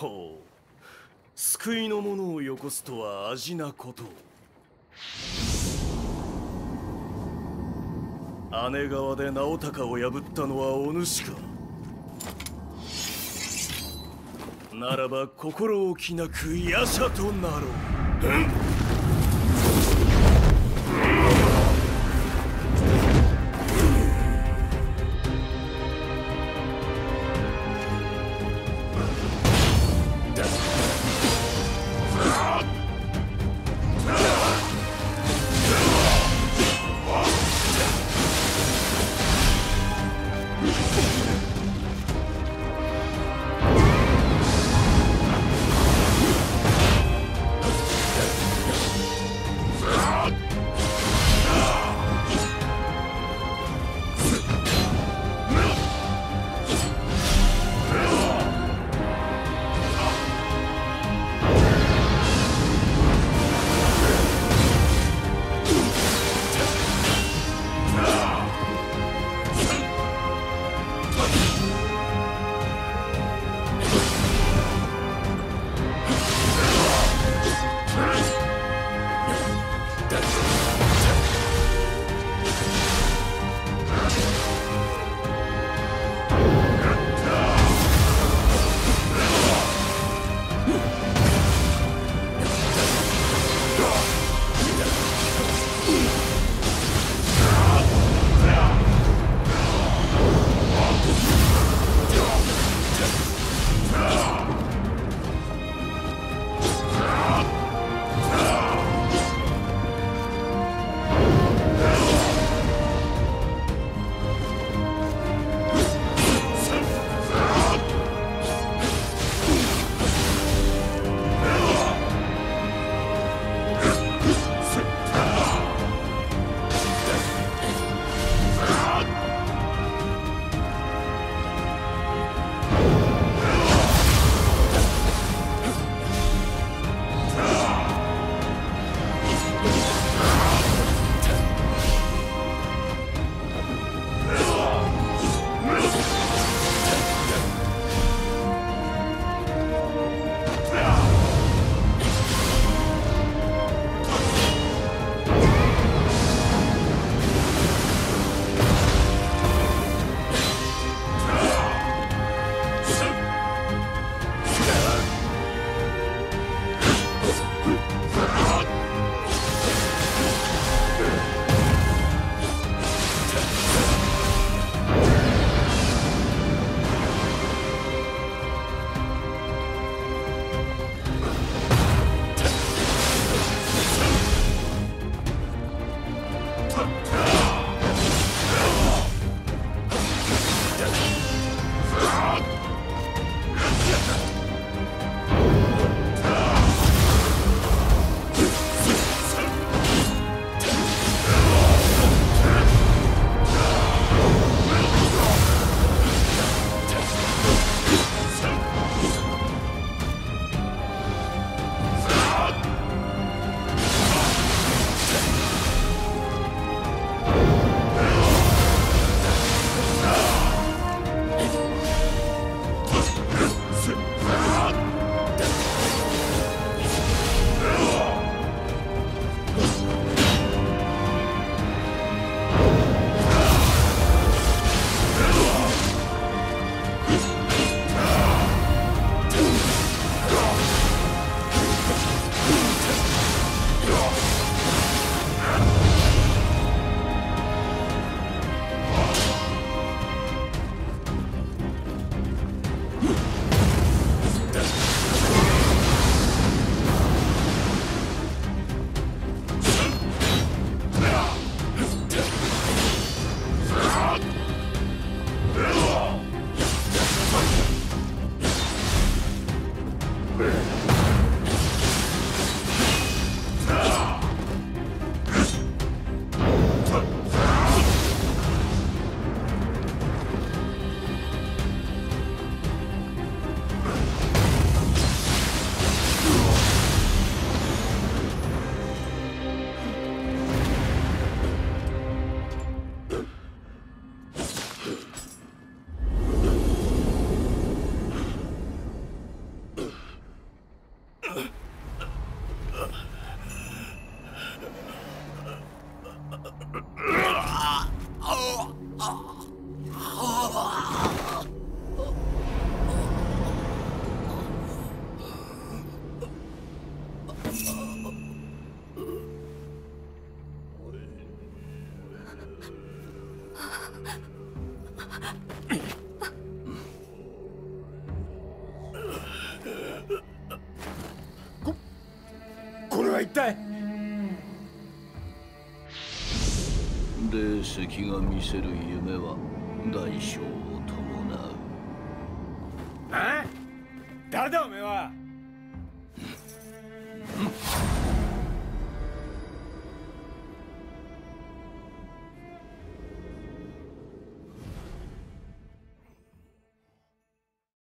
ほう。救いの者をよこすとは味なこと。姉川で直高を破ったのはお主か。ならば心置きなく夜叉となろう、こ Yeah. Ha ha ha! 霊石が見せる夢は大小